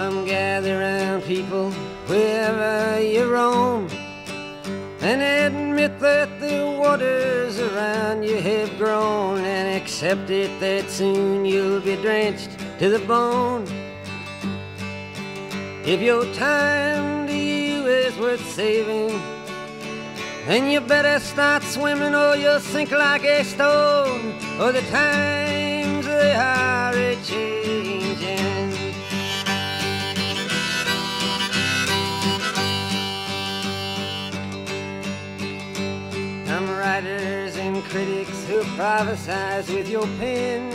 Come gather round people wherever you roam and admit that the waters around you have grown and accept it that soon you'll be drenched to the bone. If your time to you is worth saving, then you better start swimming or you'll sink like a stone, or the times they are critics who prophesize with your pen.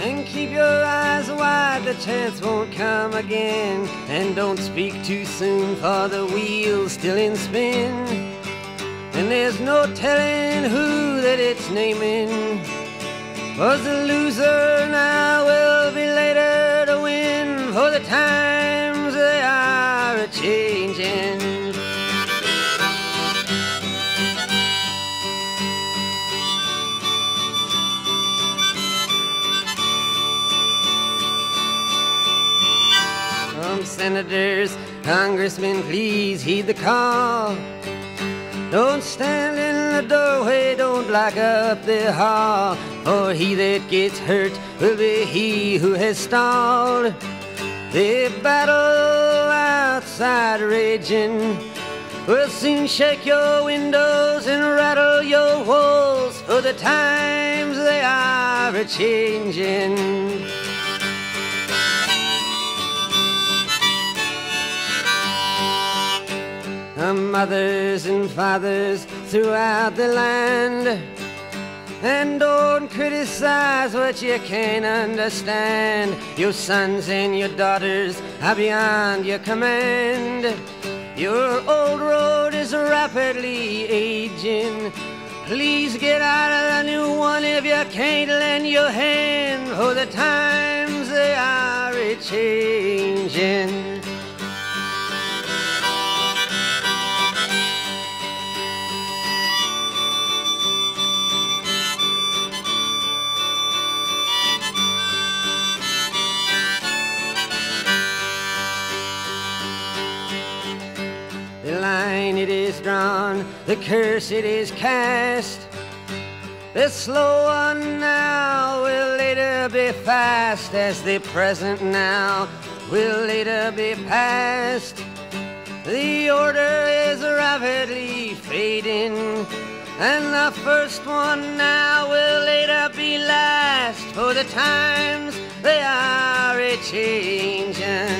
And keep your eyes wide, the chance won't come again. And don't speak too soon, for the wheel's still in spin. And there's no telling who that it's naming. Was the loser now will be later to win, for the times they are a changing. Senators, congressmen, please heed the call. Don't stand in the doorway, don't block up the hall. For he that gets hurt will be he who has stalled. The battle outside raging will soon shake your windows and rattle your walls. For the times they are a changing. Mothers and fathers throughout the land. And don't criticize what you can't understand. Your sons and your daughters are beyond your command. Your old road is rapidly aging. Please get out of the new one if you can't lend your hand. For the times they are a changing. Is drawn, the curse it is cast. The slow one now will later be fast, as the present now will later be past. The order is rapidly fading, and the first one now will later be last. For the times they are a changing.